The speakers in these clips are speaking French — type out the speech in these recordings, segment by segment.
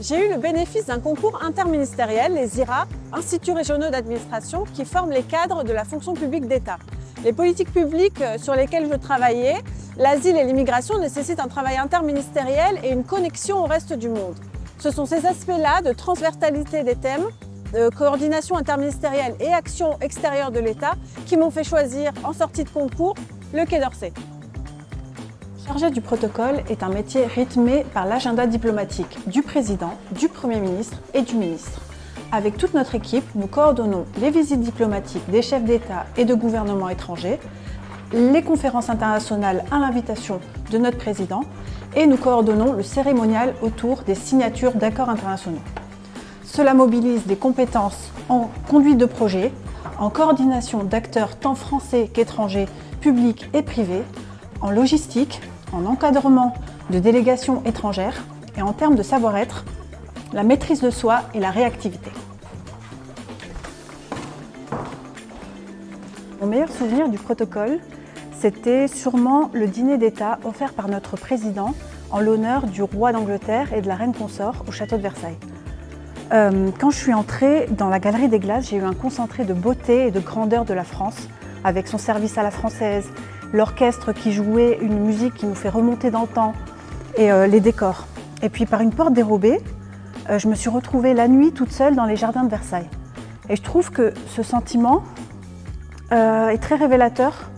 J'ai eu le bénéfice d'un concours interministériel, les IRA, Instituts régionaux d'administration, qui forment les cadres de la fonction publique d'État. Les politiques publiques euh, sur lesquelles je travaillais, l'asile et l'immigration nécessitent un travail interministériel et une connexion au reste du monde. Ce sont ces aspects-là de transversalité des thèmes, de coordination interministérielle et action extérieure de l'État qui m'ont fait choisir en sortie de concours le Quai d'Orsay. Chargé du protocole est un métier rythmé par l'agenda diplomatique du président, du Premier ministre et du ministre. Avec toute notre équipe, nous coordonnons les visites diplomatiques des chefs d'État et de gouvernements étrangers, les conférences internationales à l'invitation de notre président et nous coordonnons le cérémonial autour des signatures d'accords internationaux. Cela mobilise des compétences en conduite de projet, en coordination d'acteurs tant français qu'étrangers, publics et privés, en logistique, en encadrement de délégations étrangères et en termes de savoir-être, la maîtrise de soi et la réactivité. Mon meilleur souvenir du protocole, c'était sûrement le dîner d'État offert par notre président en l'honneur du roi d'Angleterre et de la reine consort au château de Versailles. Euh, quand je suis entrée dans la galerie des glaces, j'ai eu un concentré de beauté et de grandeur de la France, avec son service à la française, l'orchestre qui jouait une musique qui nous fait remonter dans le temps et euh, les décors. Et puis par une porte dérobée, euh, je me suis retrouvée la nuit toute seule dans les jardins de Versailles. Et je trouve que ce sentiment euh, est très révélateur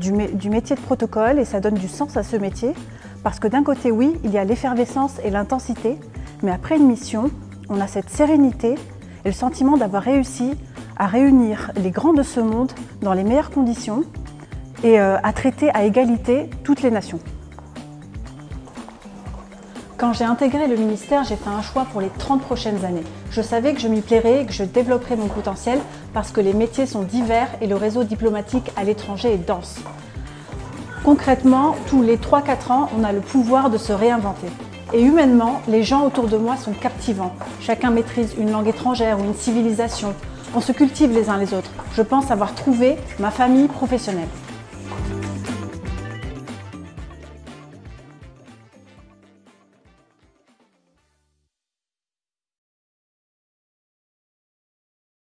du, du métier de protocole et ça donne du sens à ce métier. Parce que d'un côté, oui, il y a l'effervescence et l'intensité, mais après une mission, on a cette sérénité et le sentiment d'avoir réussi à réunir les grands de ce monde dans les meilleures conditions et euh, à traiter à égalité toutes les nations. Quand j'ai intégré le ministère, j'ai fait un choix pour les 30 prochaines années. Je savais que je m'y plairais que je développerais mon potentiel parce que les métiers sont divers et le réseau diplomatique à l'étranger est dense. Concrètement, tous les 3-4 ans, on a le pouvoir de se réinventer. Et humainement, les gens autour de moi sont captivants. Chacun maîtrise une langue étrangère ou une civilisation. On se cultive les uns les autres. Je pense avoir trouvé ma famille professionnelle.